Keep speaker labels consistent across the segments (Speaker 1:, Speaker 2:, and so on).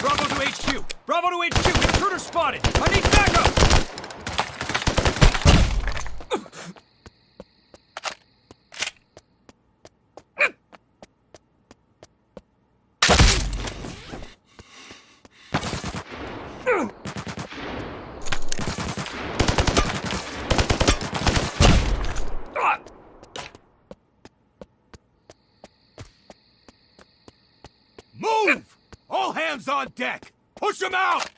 Speaker 1: Bravo to HQ! Bravo to HQ! Intruder spotted! I need backup! Move! All hands on deck! Push him out!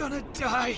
Speaker 1: gonna die.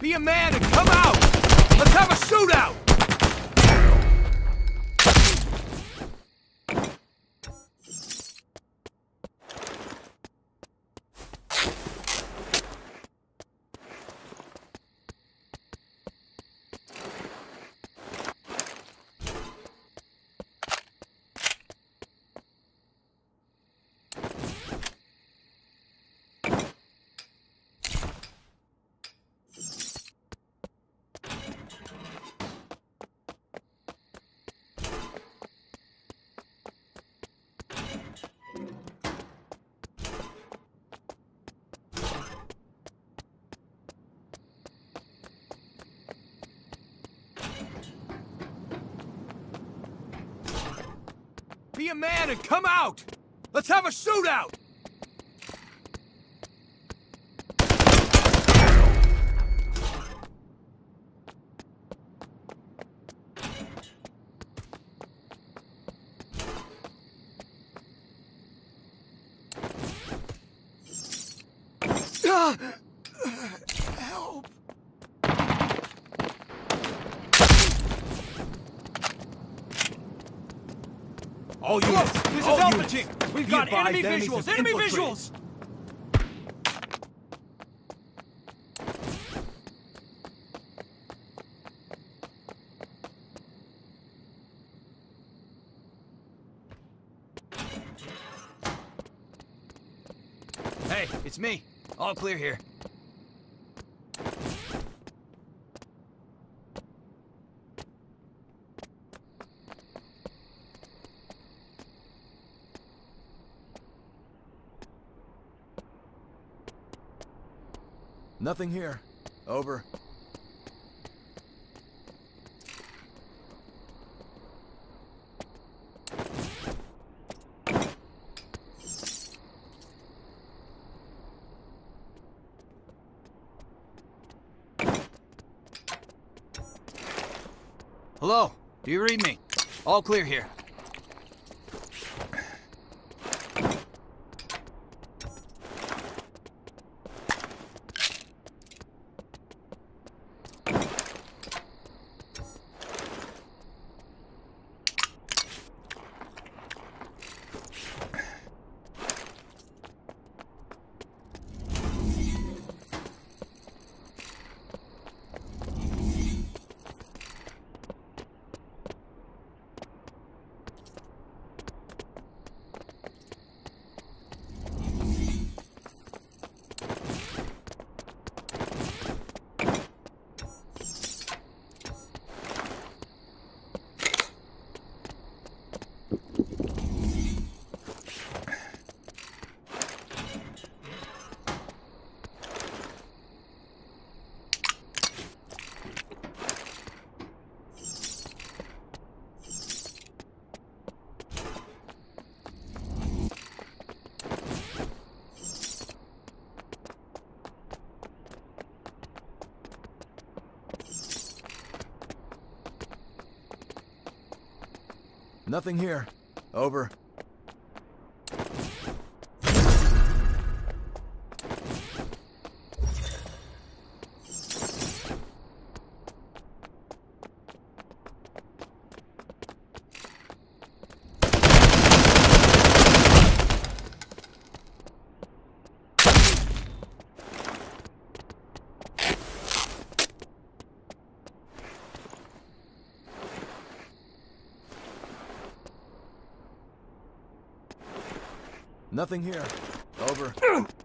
Speaker 1: Be a man and come out! Let's have a shootout! Be a man and come out! Let's have a shootout!
Speaker 2: Enemy visuals. Enemy visuals.
Speaker 1: Hey, it's me. All clear here.
Speaker 3: Nothing here. Over.
Speaker 1: Hello, do you read me? All clear here.
Speaker 3: Nothing here. Over. Nothing here. Over.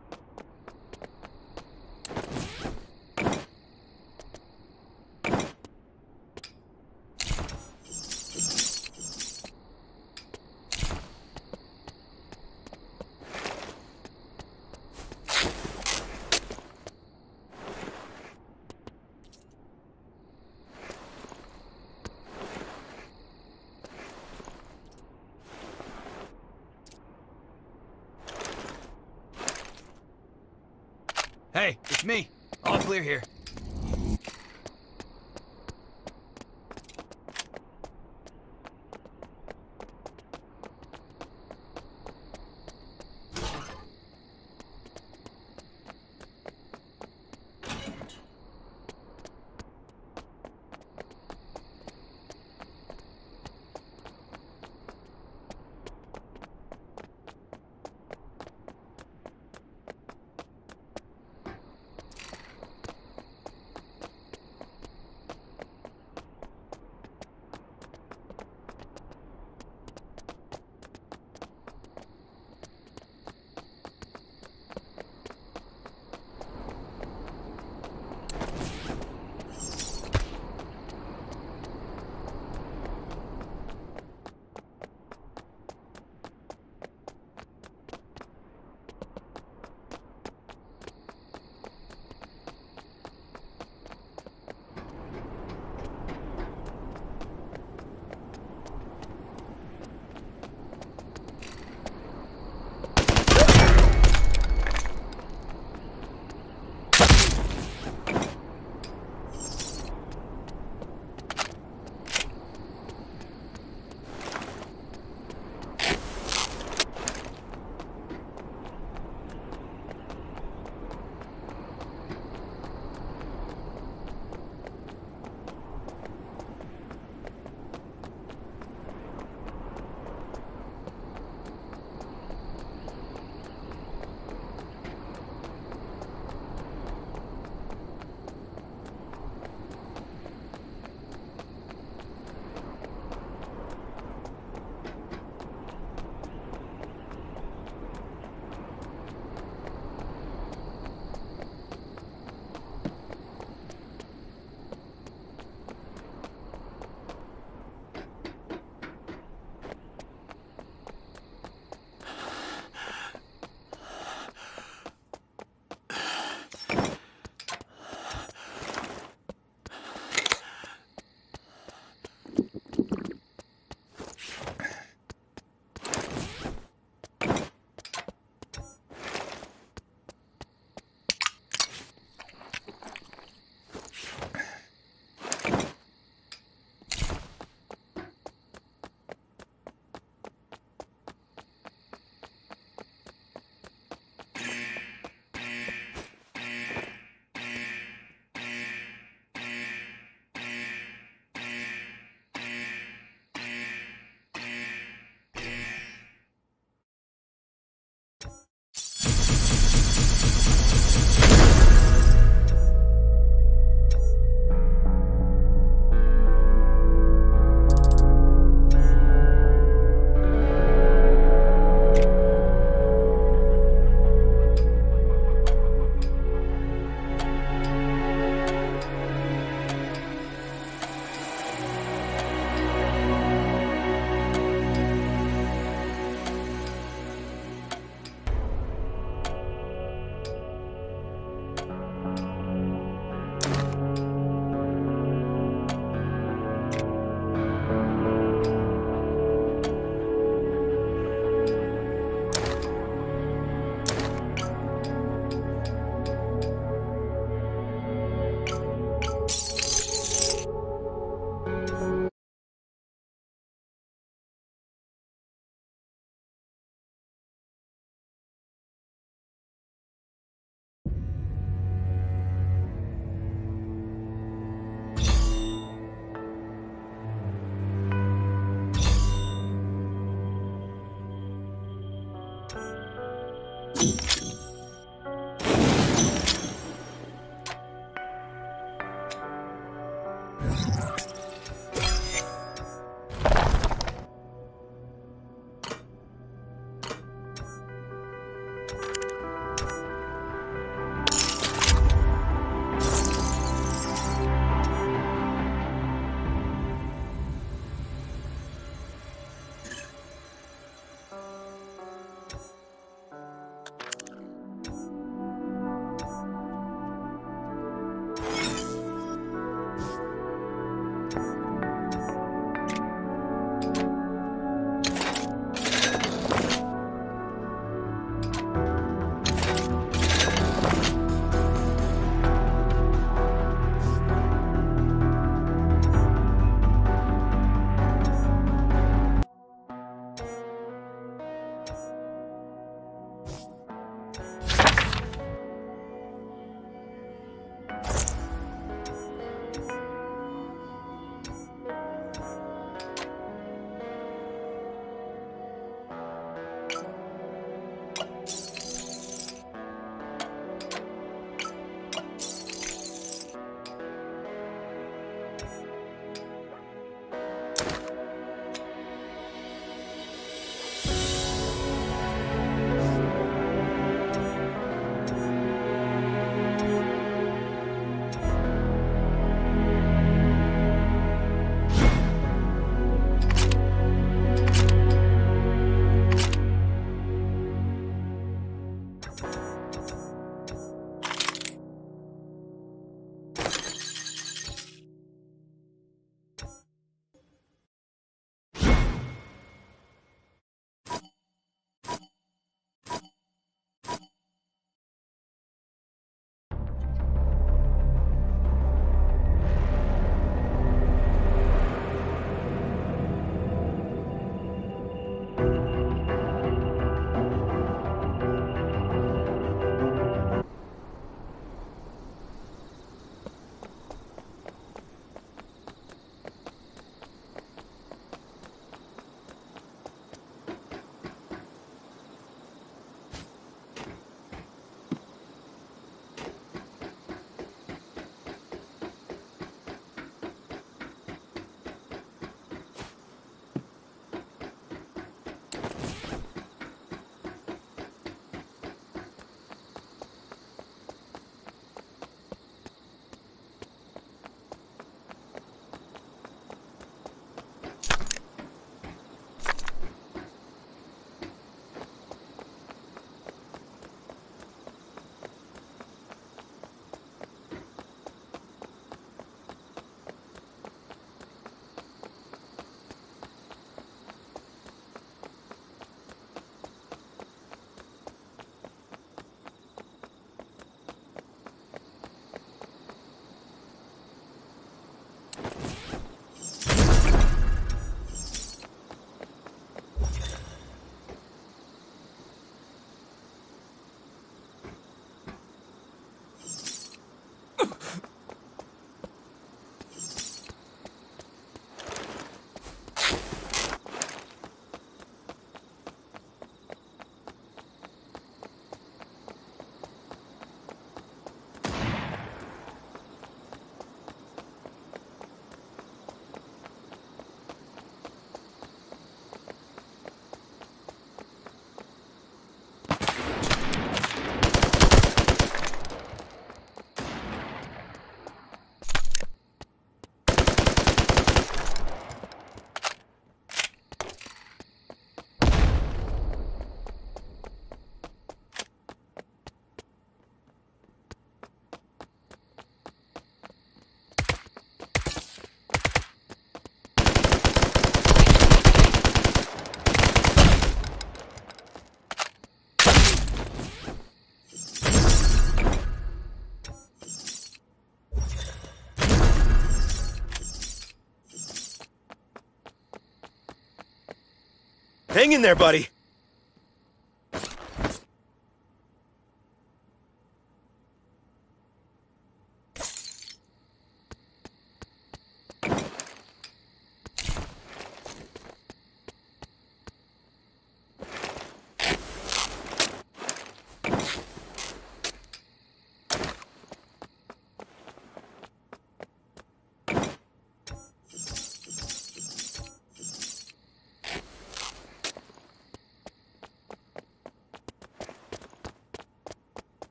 Speaker 4: Hang in there, buddy.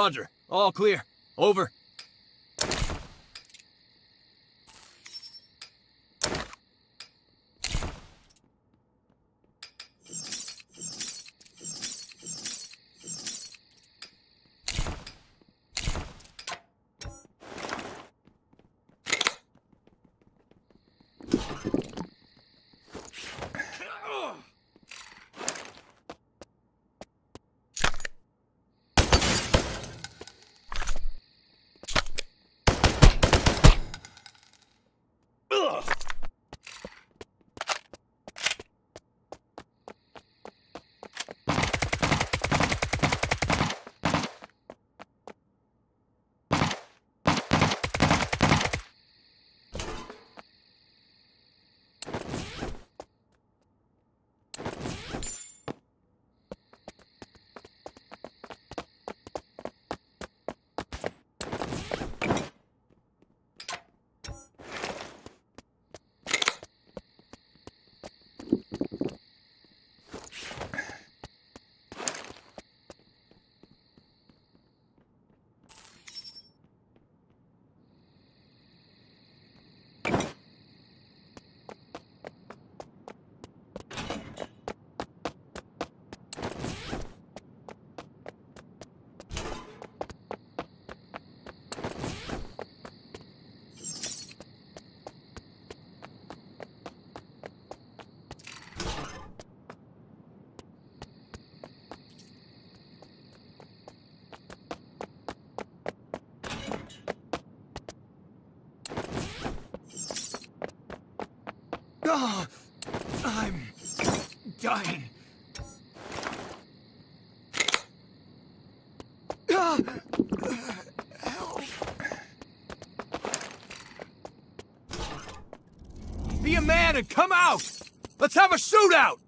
Speaker 3: Roger. All clear. Over.
Speaker 1: Oh, I'm dying. Ah, help. Be a man and come out! Let's have a shootout!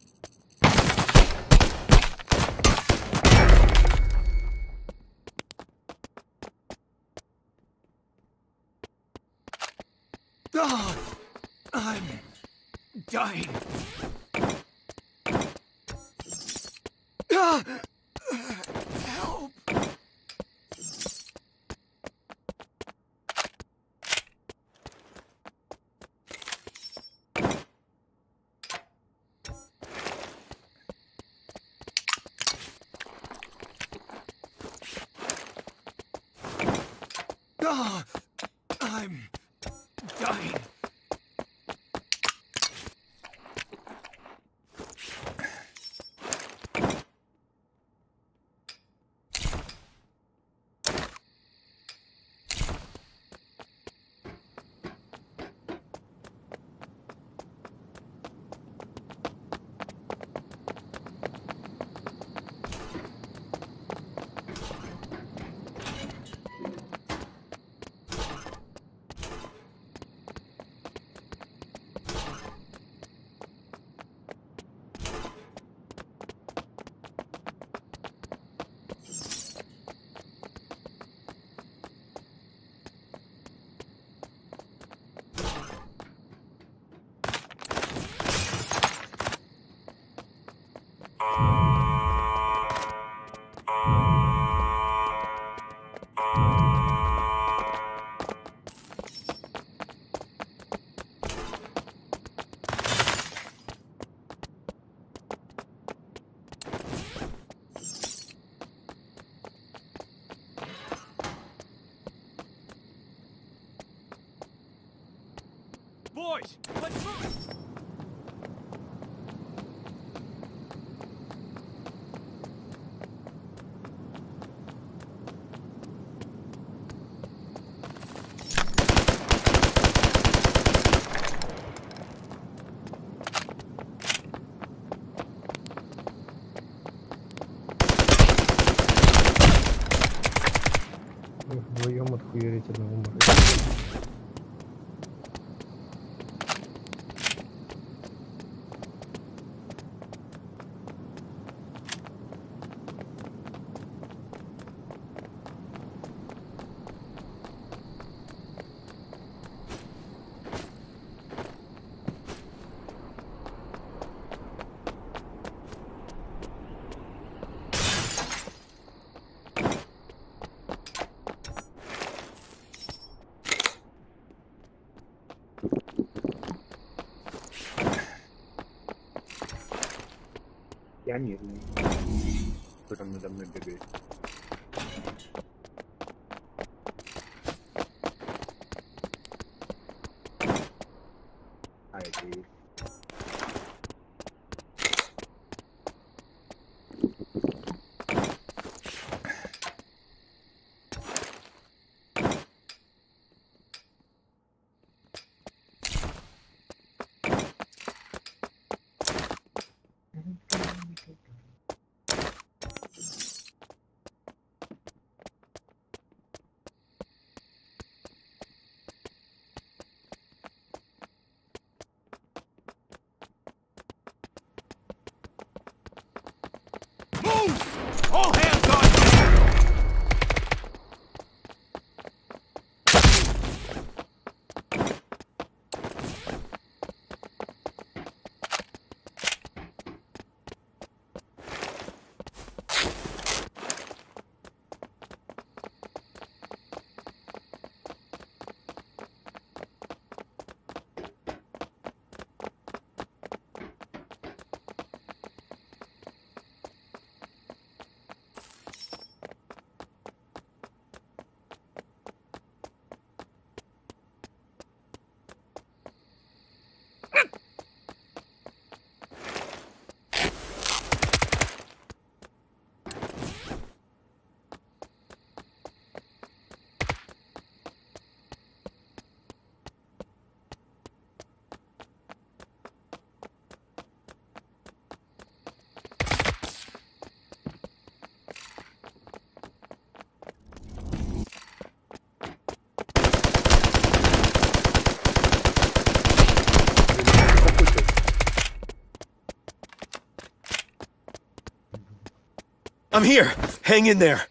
Speaker 1: Boys, let's move!
Speaker 2: программированный, который надо мной бегает.
Speaker 1: I'm here! Hang in there!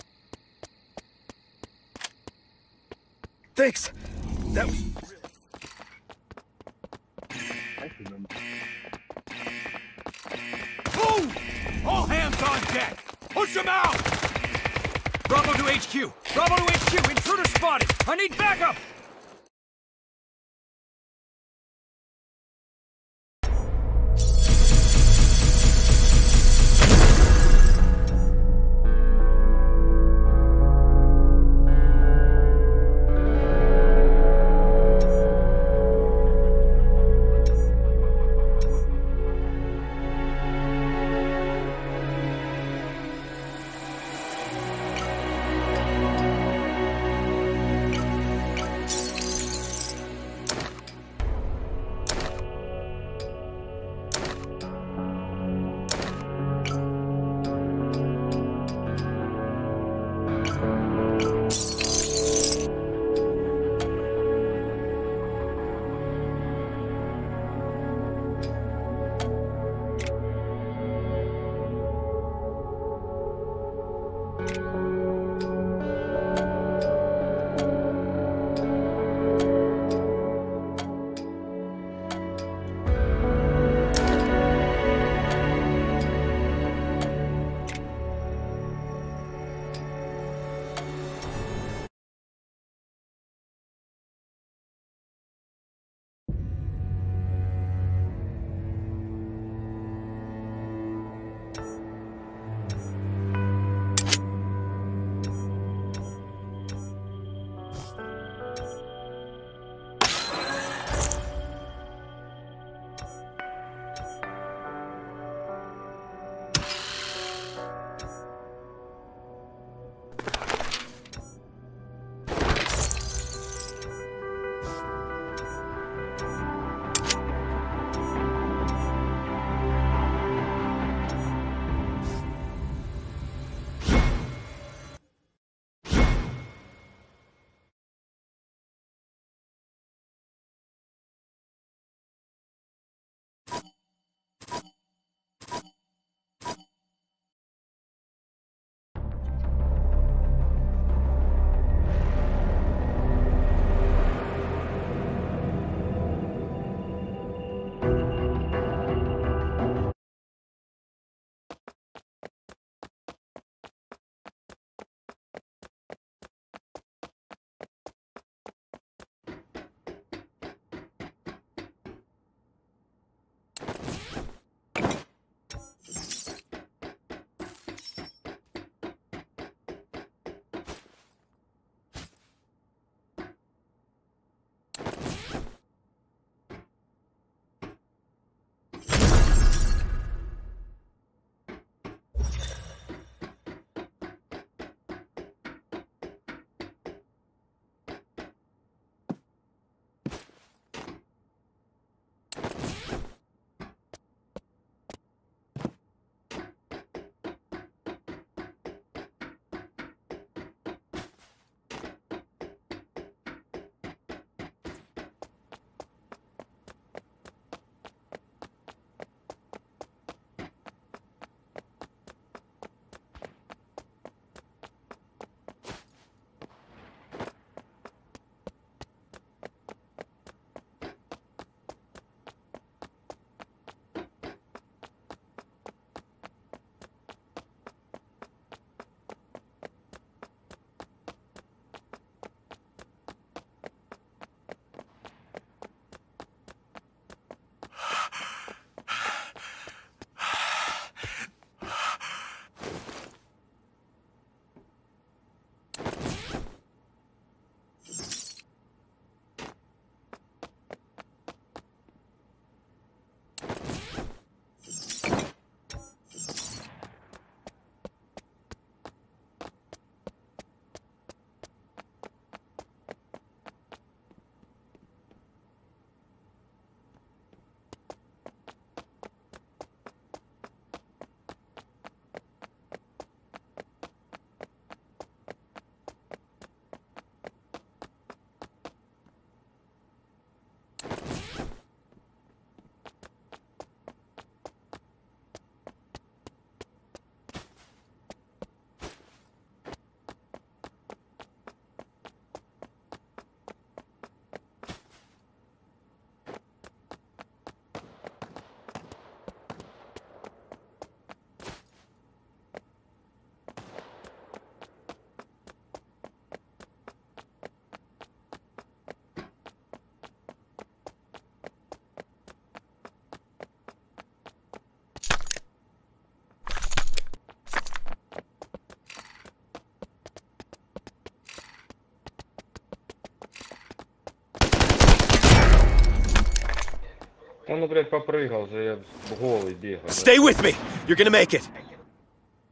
Speaker 5: Он, ну, блядь, попрыгал же, я голый бегал.
Speaker 1: Stay with me! You're gonna make it!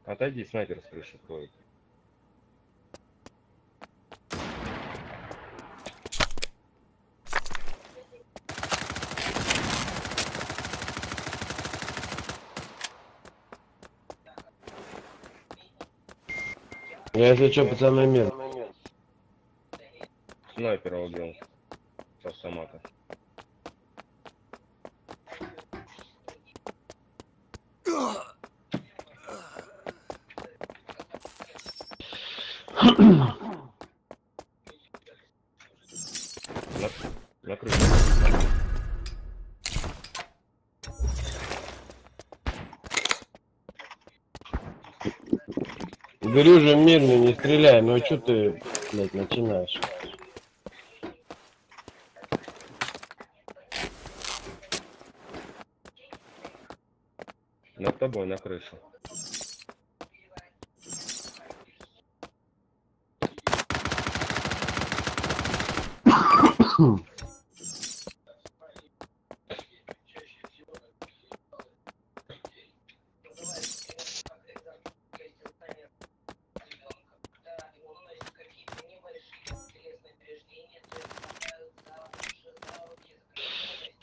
Speaker 5: Отойди, снайпер с крыши кроет.
Speaker 6: Я если что, пацаны, мир.
Speaker 5: Снайпера убил. С автомата. На, на крыше.
Speaker 6: Говорю же мирный, не стреляй, ну что ты, блядь, начинаешь?
Speaker 5: Над тобой на крыше.
Speaker 1: Move!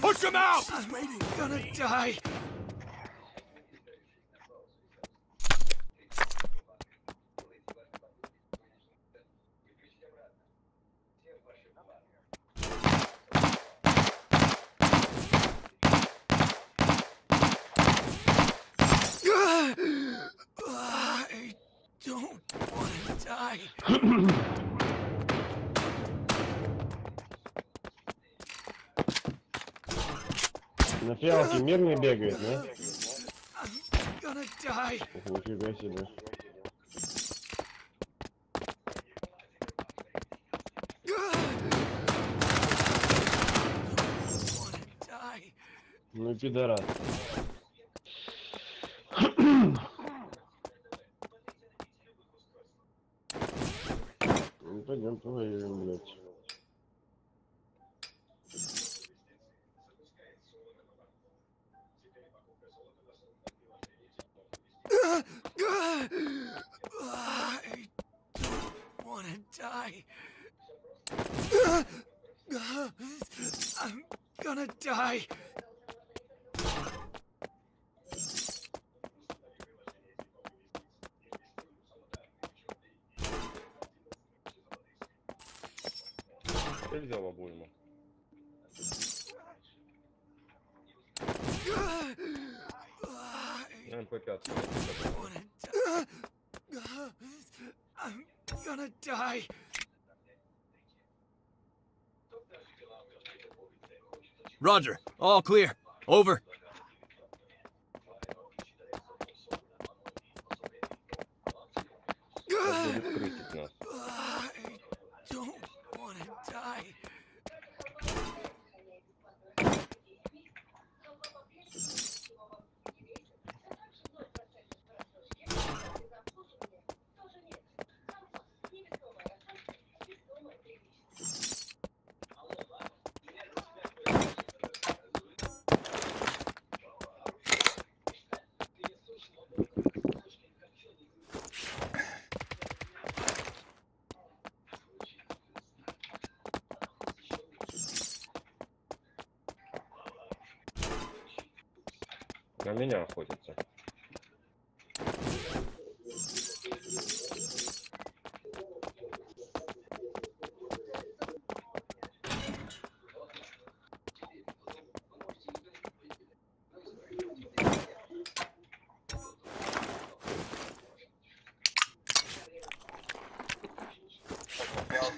Speaker 1: Push him out!
Speaker 3: Gonna die.
Speaker 6: Мирный бегает, да? Нифига себе. Ну пидорас. Ну пойдем повоюем, блядь.
Speaker 1: Roger. All clear. Over.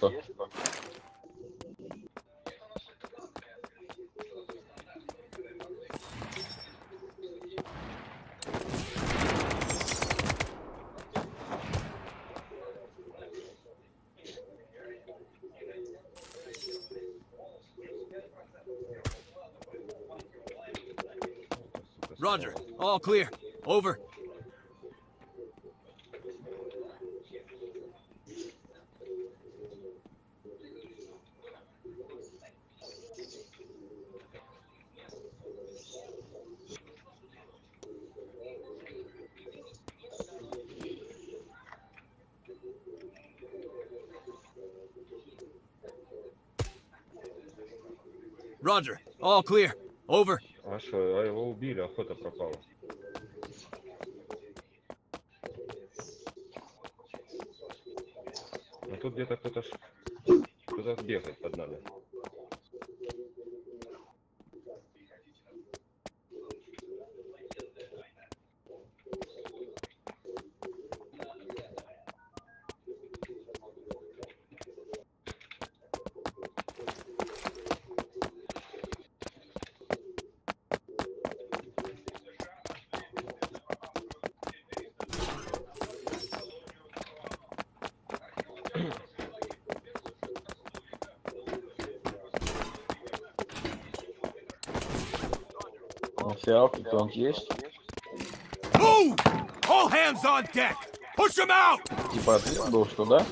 Speaker 5: esto.
Speaker 1: Roger, all clear. Over. All clear. Over.
Speaker 5: А что, а его убили, охота пропала. Ну тут где-то кто-то
Speaker 7: myself to conquest.
Speaker 4: Move! All hands on deck! Push them out!
Speaker 1: Tipo assim, não dá?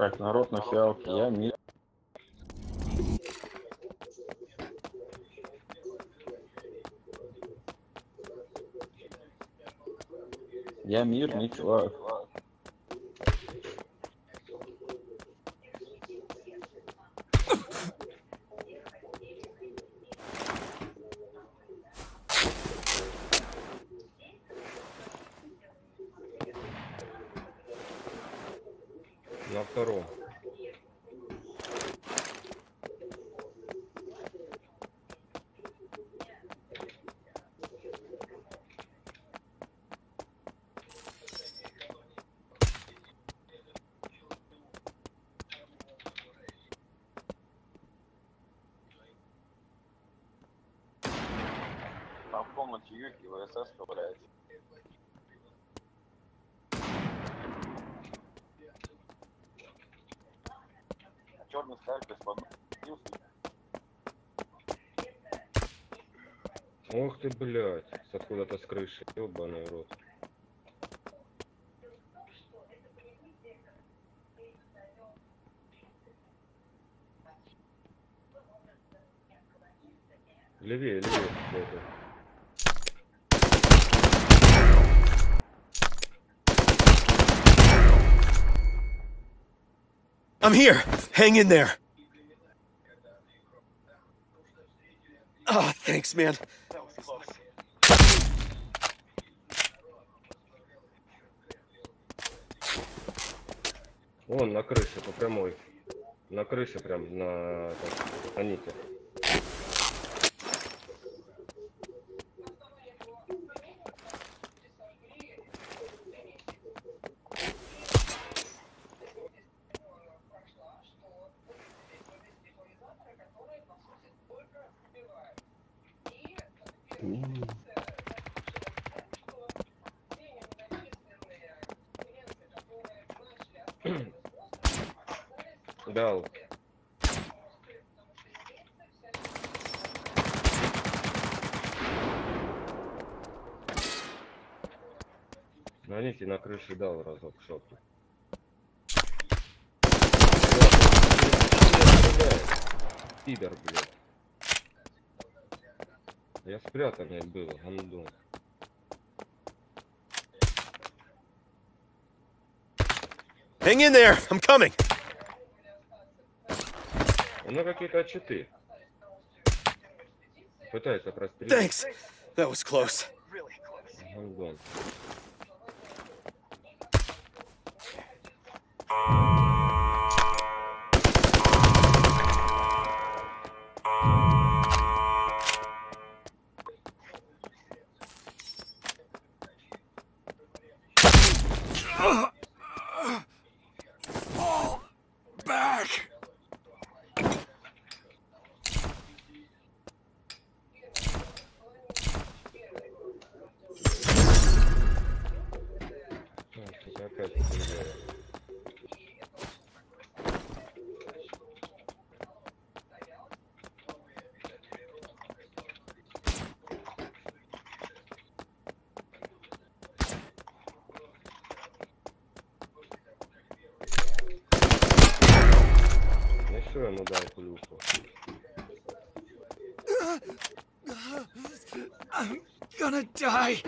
Speaker 7: Так, народ на фиалке, я мир. Я мирный чувак.
Speaker 5: На втором.
Speaker 7: Комнате Юки ВСС ковыряется. Черный скальпель с одной.
Speaker 5: Ох ты, блядь, с откуда-то с крыши, ёбаный рот. Левее, левее. где-то.
Speaker 4: I'm here. Hang in there. Oh, thanks, man.
Speaker 5: Вон на крыше по прямой. На крыше прям на, так, на ните.
Speaker 6: М.
Speaker 5: Дал. Ните на крыше дал разок шоту. Пидор, блядь. Я спрятанный был, гандон.
Speaker 1: Hang in there. I'm coming.
Speaker 5: Ну какие-то читы. Пытается прострелить.
Speaker 1: Thanks. That was close.
Speaker 5: Гандон.
Speaker 1: Uh... die.